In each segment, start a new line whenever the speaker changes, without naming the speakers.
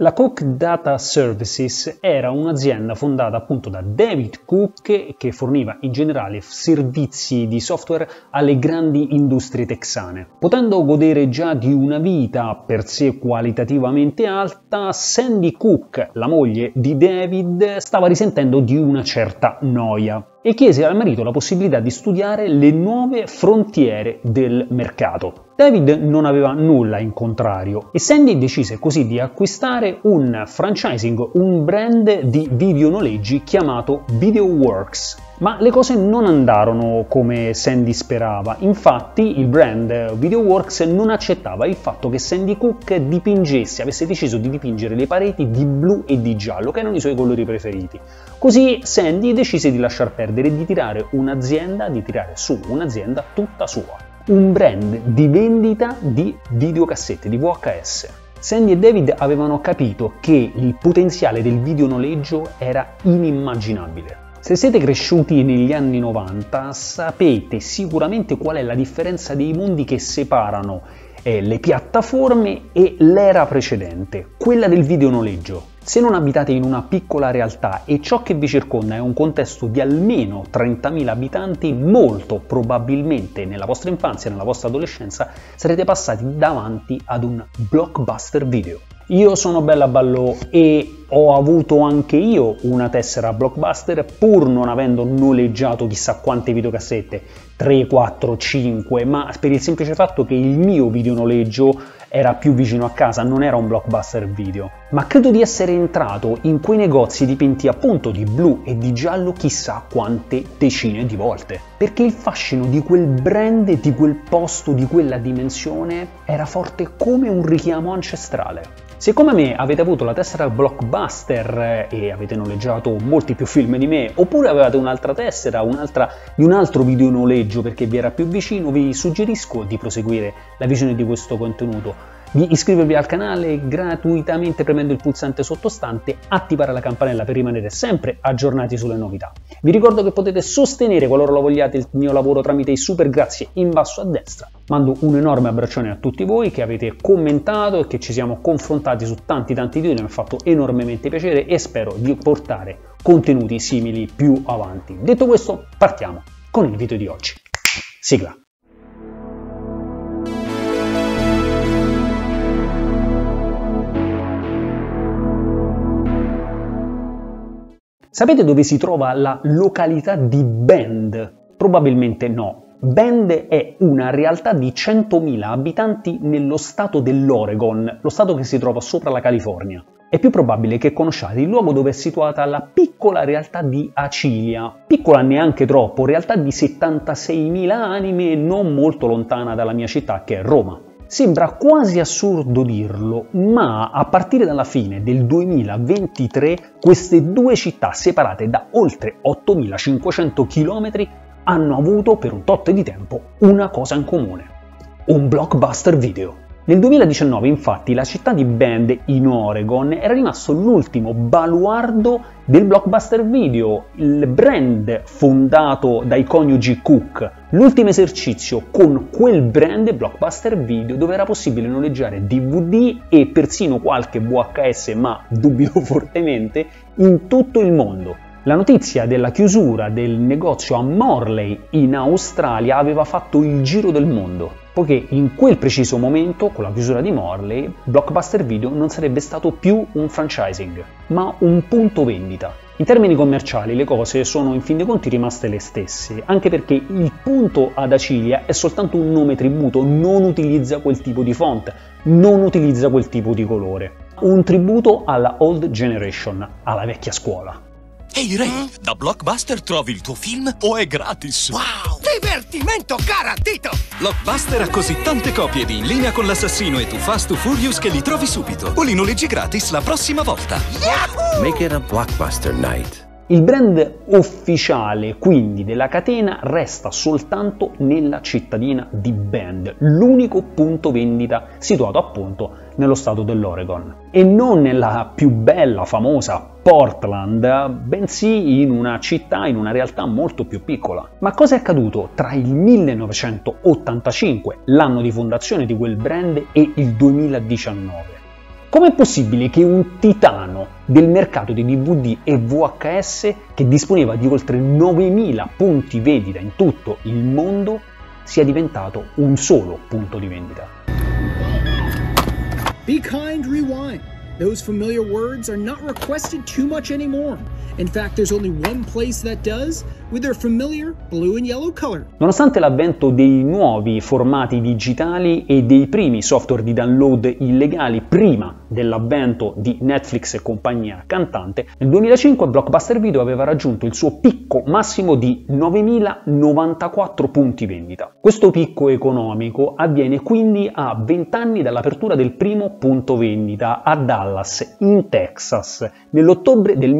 La Cook Data Services era un'azienda fondata appunto da David Cook che forniva in generale servizi di software alle grandi industrie texane. Potendo godere già di una vita per sé qualitativamente alta, Sandy Cook, la moglie di David, stava risentendo di una certa noia e chiese al marito la possibilità di studiare le nuove frontiere del mercato. David non aveva nulla in contrario e Sandy decise così di acquistare un franchising, un brand di videonoleggi chiamato VideoWorks. Ma le cose non andarono come Sandy sperava, infatti il brand VideoWorks non accettava il fatto che Sandy Cook dipingesse, avesse deciso di dipingere le pareti di blu e di giallo, che erano i suoi colori preferiti. Così Sandy decise di lasciar perdere e di tirare un'azienda, di tirare su un'azienda tutta sua un brand di vendita di videocassette, di VHS. Sandy e David avevano capito che il potenziale del videonoleggio era inimmaginabile. Se siete cresciuti negli anni 90 sapete sicuramente qual è la differenza dei mondi che separano eh, le piattaforme e l'era precedente, quella del videonoleggio. Se non abitate in una piccola realtà e ciò che vi circonda è un contesto di almeno 30.000 abitanti, molto probabilmente nella vostra infanzia nella vostra adolescenza sarete passati davanti ad un blockbuster video. Io sono Bella Ballò e ho avuto anche io una tessera blockbuster pur non avendo noleggiato chissà quante videocassette, 3, 4, 5, ma per il semplice fatto che il mio videonoleggio era più vicino a casa, non era un blockbuster video. Ma credo di essere entrato in quei negozi dipinti appunto di blu e di giallo chissà quante decine di volte. Perché il fascino di quel brand, di quel posto, di quella dimensione era forte come un richiamo ancestrale. Se come me avete avuto la tessera blockbuster e avete noleggiato molti più film di me, oppure avevate un'altra tessera, un'altra di un altro video noleggio perché vi era più vicino, vi suggerisco di proseguire la visione di questo contenuto di iscrivervi al canale gratuitamente premendo il pulsante sottostante, attivare la campanella per rimanere sempre aggiornati sulle novità. Vi ricordo che potete sostenere qualora lo vogliate il mio lavoro tramite i super grazie in basso a destra. Mando un enorme abbraccione a tutti voi che avete commentato e che ci siamo confrontati su tanti tanti video, mi ha fatto enormemente piacere e spero di portare contenuti simili più avanti. Detto questo, partiamo con il video di oggi. Sigla. Sapete dove si trova la località di Bend? Probabilmente no. Bend è una realtà di 100.000 abitanti nello stato dell'Oregon, lo stato che si trova sopra la California. È più probabile che conosciate il luogo dove è situata la piccola realtà di Acilia, piccola neanche troppo, realtà di 76.000 anime non molto lontana dalla mia città che è Roma. Sembra quasi assurdo dirlo, ma a partire dalla fine del 2023 queste due città separate da oltre 8500 km hanno avuto per un tot di tempo una cosa in comune. Un blockbuster video. Nel 2019 infatti la città di Bend in Oregon era rimasto l'ultimo baluardo del blockbuster video, il brand fondato dai coniugi Cook, l'ultimo esercizio con quel brand blockbuster video dove era possibile noleggiare DVD e persino qualche VHS, ma dubito fortemente, in tutto il mondo. La notizia della chiusura del negozio a Morley in Australia aveva fatto il giro del mondo poiché in quel preciso momento, con la chiusura di Morley, Blockbuster Video non sarebbe stato più un franchising, ma un punto vendita. In termini commerciali le cose sono in fin dei conti rimaste le stesse, anche perché il punto ad Acilia è soltanto un nome tributo, non utilizza quel tipo di font, non utilizza quel tipo di colore. Un tributo alla old generation, alla vecchia scuola.
Ehi Ray, mm? da Blockbuster trovi il tuo film o è gratis?
Wow! Divertimento garantito!
Blockbuster ha così tante copie di In linea con l'assassino e tu Fast to Furious che li trovi subito. O li noleggi gratis la prossima volta.
Yahoo! Make it a Blockbuster night.
Il brand ufficiale quindi della catena resta soltanto nella cittadina di Bend, l'unico punto vendita situato appunto nello stato dell'Oregon e non nella più bella, famosa Portland, bensì in una città, in una realtà molto più piccola. Ma cosa è accaduto tra il 1985, l'anno di fondazione di quel brand, e il 2019? Com'è possibile che un titano del mercato di DVD e VHS, che disponeva di oltre 9000 punti vendita in tutto il mondo, sia diventato un solo punto di vendita?
Be kind, rewind. Those familiar words are not requested too much anymore. Does.
Nonostante l'avvento dei nuovi formati digitali e dei primi software di download illegali prima dell'avvento di Netflix e compagnia cantante, nel 2005 Blockbuster Video aveva raggiunto il suo picco massimo di 9.094 punti vendita. Questo picco economico avviene quindi a 20 anni dall'apertura del primo punto vendita a Dallas, in Texas, nell'ottobre del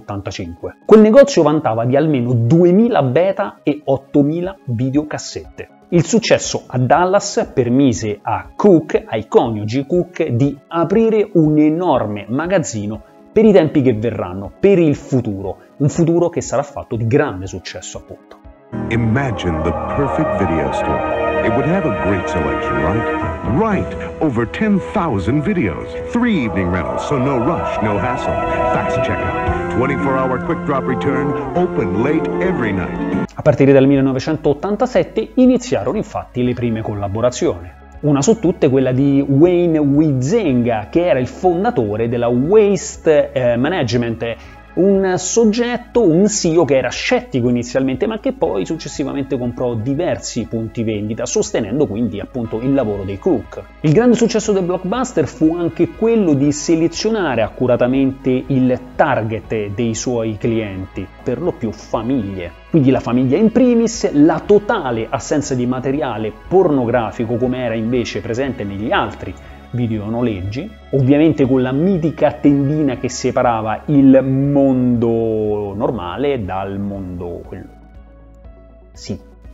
1985. Quel negozio vantava di almeno 2000 beta e 8000 videocassette. Il successo a Dallas permise a Cook, ai coniugi Cook, di aprire un enorme magazzino per i tempi che verranno, per il futuro, un futuro che sarà fatto di grande successo appunto.
Imagine the perfect video store. It would have a great selection, right? Right! Over 10,000 videos. Three evening rentals, so no rush, no hassle. Fast checkout. 24 hour quick drop return. Open late every night.
A partire dal 1987 iniziarono infatti le prime collaborazioni. Una su tutte quella di Wayne Wizenga, che era il fondatore della Waste eh, Management un soggetto, un CEO che era scettico inizialmente ma che poi successivamente comprò diversi punti vendita, sostenendo quindi appunto il lavoro dei Cook. Il grande successo del blockbuster fu anche quello di selezionare accuratamente il target dei suoi clienti, per lo più famiglie. Quindi la famiglia in primis, la totale assenza di materiale pornografico come era invece presente negli altri videonoleggi, ovviamente con la mitica tendina che separava il mondo normale dal mondo quello.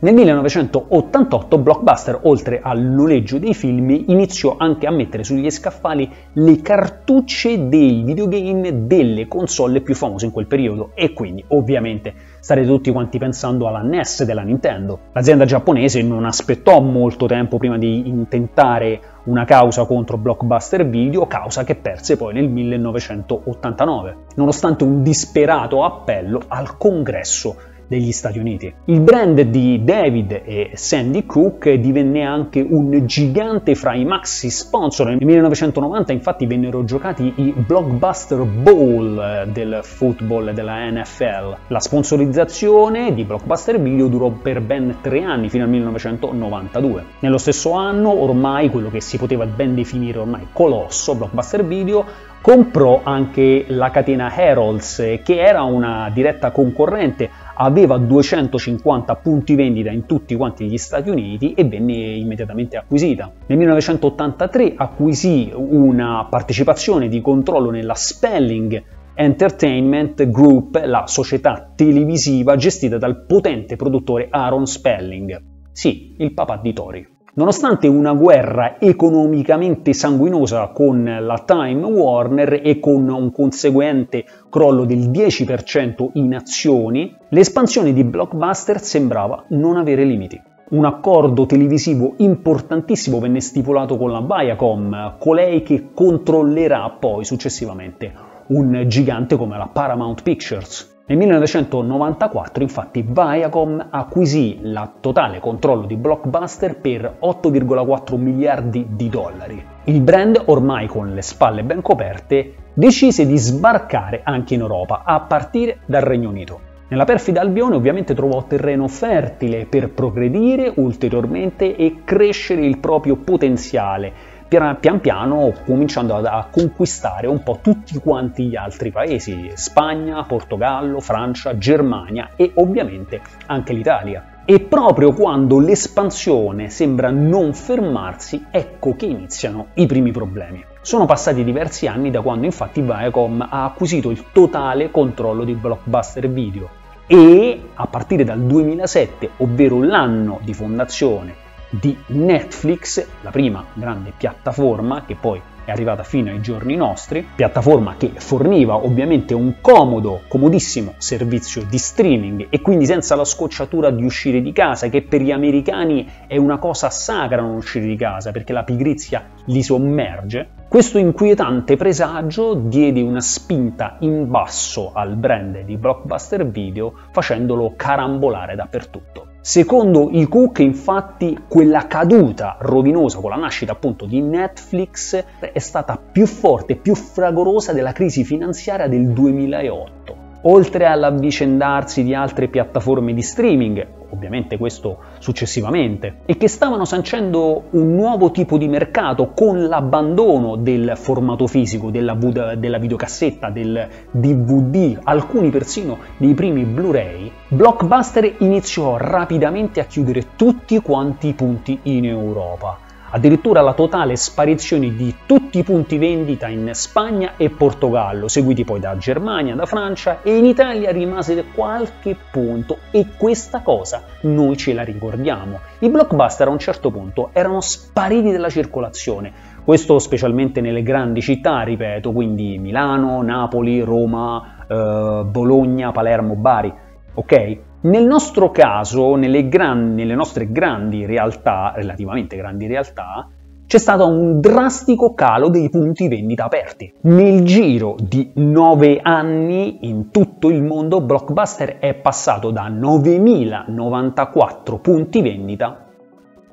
Nel 1988 Blockbuster, oltre al noleggio dei film, iniziò anche a mettere sugli scaffali le cartucce dei videogame delle console più famose in quel periodo e quindi ovviamente starete tutti quanti pensando alla NES della Nintendo. L'azienda giapponese non aspettò molto tempo prima di intentare una causa contro Blockbuster Video, causa che perse poi nel 1989, nonostante un disperato appello al congresso degli Stati Uniti. Il brand di David e Sandy Cook divenne anche un gigante fra i maxi sponsor. Nel 1990 infatti vennero giocati i Blockbuster Bowl eh, del football della NFL. La sponsorizzazione di Blockbuster Video durò per ben tre anni fino al 1992. Nello stesso anno ormai quello che si poteva ben definire ormai colosso, Blockbuster Video, comprò anche la catena Herolds, che era una diretta concorrente, aveva 250 punti vendita in tutti quanti gli Stati Uniti e venne immediatamente acquisita. Nel 1983 acquisì una partecipazione di controllo nella Spelling Entertainment Group, la società televisiva gestita dal potente produttore Aaron Spelling. Sì, il papà di Tori. Nonostante una guerra economicamente sanguinosa con la Time Warner e con un conseguente crollo del 10% in azioni, l'espansione di Blockbuster sembrava non avere limiti. Un accordo televisivo importantissimo venne stipulato con la Viacom, colei che controllerà poi successivamente un gigante come la Paramount Pictures. Nel 1994 infatti Viacom acquisì il totale controllo di Blockbuster per 8,4 miliardi di dollari. Il brand, ormai con le spalle ben coperte, decise di sbarcare anche in Europa, a partire dal Regno Unito. Nella perfida Albione ovviamente trovò terreno fertile per progredire ulteriormente e crescere il proprio potenziale, pian piano cominciando a, conquistare un po' tutti quanti gli altri paesi, Spagna, Portogallo, Francia, Germania e ovviamente anche l'Italia. E proprio quando l'espansione sembra non fermarsi, ecco che iniziano i primi problemi. Sono passati diversi anni da quando infatti Viacom ha acquisito il totale controllo di Blockbuster Video e a partire dal 2007, ovvero l'anno di fondazione di Netflix, la prima grande piattaforma che poi è arrivata fino ai giorni nostri, piattaforma che forniva ovviamente un comodo, comodissimo servizio di streaming e quindi senza la scocciatura di uscire di casa, che per gli americani è una cosa sacra non uscire di casa perché la pigrizia li sommerge. Questo inquietante presagio diede una spinta in basso al brand di Blockbuster Video facendolo carambolare dappertutto. Secondo i Cook, infatti, quella caduta rovinosa con la nascita appunto di Netflix è stata più forte e più fragorosa della crisi finanziaria del 2008 oltre all'avvicendarsi di altre piattaforme di streaming, ovviamente questo successivamente, e che stavano sancendo un nuovo tipo di mercato con l'abbandono del formato fisico, della, della videocassetta, del DVD, alcuni persino dei primi Blu-ray, Blockbuster iniziò rapidamente a chiudere tutti quanti i punti in Europa addirittura la totale sparizione di tutti i punti vendita in Spagna e Portogallo, seguiti poi da Germania, da Francia e in Italia rimase qualche punto e questa cosa noi ce la ricordiamo. I blockbuster a un certo punto erano spariti dalla circolazione, questo specialmente nelle grandi città, ripeto, quindi Milano, Napoli, Roma, eh, Bologna, Palermo, Bari, ok? Nel nostro caso, nelle, gran, nelle nostre grandi realtà, relativamente grandi realtà, c'è stato un drastico calo dei punti vendita aperti. Nel giro di 9 anni in tutto il mondo Blockbuster è passato da 9.094 punti vendita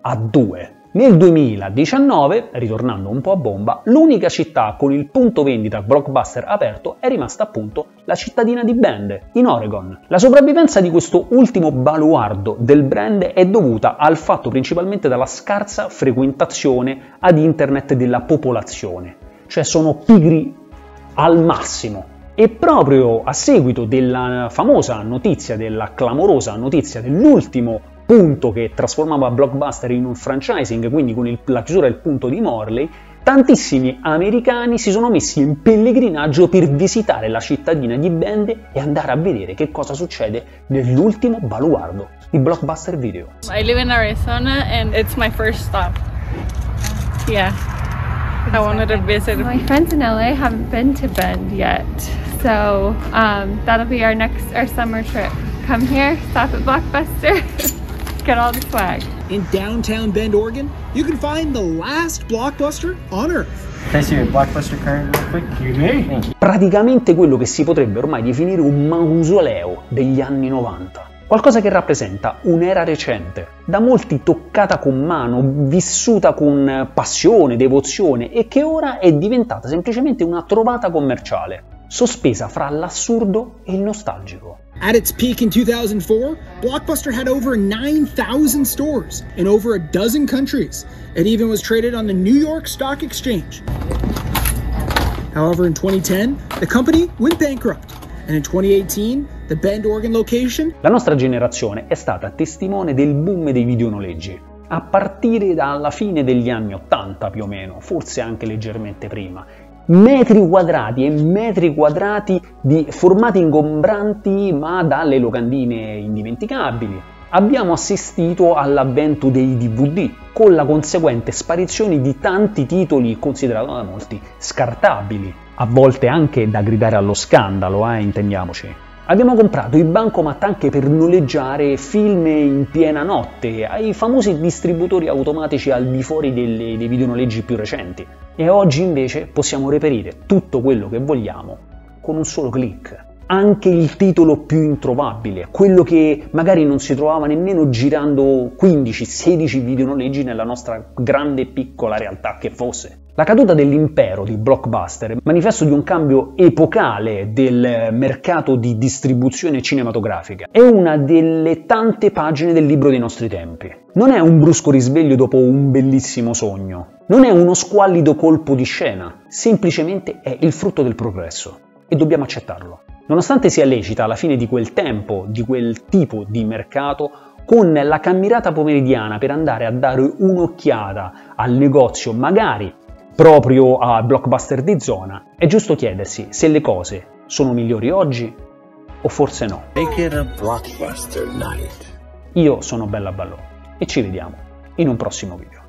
a 2. Nel 2019, ritornando un po' a bomba, l'unica città con il punto vendita blockbuster aperto è rimasta appunto la cittadina di Bend, in Oregon. La sopravvivenza di questo ultimo baluardo del brand è dovuta al fatto principalmente della scarsa frequentazione ad internet della popolazione, cioè sono pigri al massimo. E proprio a seguito della famosa notizia, della clamorosa notizia dell'ultimo punto che trasformava Blockbuster in un franchising, quindi con il, la chiusura del punto di Morley, tantissimi americani si sono messi in pellegrinaggio per visitare la cittadina di Bend e andare a vedere che cosa succede nell'ultimo baluardo di Blockbuster Video.
I live in Arizona and it's my first stop. Yeah. I wanted to visit.
My friends in LA haven't been to Bend yet, so um, that'll be our next our summer trip. Come here, stop at Blockbuster. Get all the swag.
In downtown Bend, Oregon, you can find the last blockbuster on Earth.
Can I see your blockbuster card real quick? You may. Thank you.
Praticamente quello che si potrebbe ormai definire un mausoleo degli anni 90. Qualcosa che rappresenta un'era recente, da molti toccata con mano, vissuta con passione, devozione e che ora è diventata semplicemente una trovata commerciale, sospesa fra l'assurdo e il nostalgico.
At its peak in 2004, Blockbuster had over 9,000 stores in over a dozen countries. It even was traded on the New York Stock Exchange. However, in 2010, the company went bankrupt. And in 2018, the Bend, Oregon location.
La nostra generazione è stata testimone del boom dei videonoleggi. A partire dalla fine degli anni 80 più o meno, forse anche leggermente prima, metri quadrati e metri quadrati di formati ingombranti ma dalle locandine indimenticabili. Abbiamo assistito all'avvento dei DVD, con la conseguente sparizione di tanti titoli considerati da molti scartabili, a volte anche da gridare allo scandalo, eh, intendiamoci. Abbiamo comprato i bancomat anche per noleggiare film in piena notte, ai famosi distributori automatici al di fuori delle, dei videonoleggi più recenti. E oggi invece possiamo reperire tutto quello che vogliamo con un solo clic. Anche il titolo più introvabile, quello che magari non si trovava nemmeno girando 15-16 videonoleggi nella nostra grande piccola realtà che fosse. La caduta dell'impero di Blockbuster, manifesto di un cambio epocale del mercato di distribuzione cinematografica, è una delle tante pagine del libro dei nostri tempi. Non è un brusco risveglio dopo un bellissimo sogno, non è uno squallido colpo di scena, semplicemente è il frutto del progresso e dobbiamo accettarlo. Nonostante sia lecita alla fine di quel tempo, di quel tipo di mercato, con la camminata pomeridiana per andare a dare un'occhiata al negozio, magari proprio a blockbuster di zona, è giusto chiedersi se le cose sono migliori oggi o forse no.
Make it a blockbuster night.
Io sono Bella Ballò e ci vediamo in un prossimo video.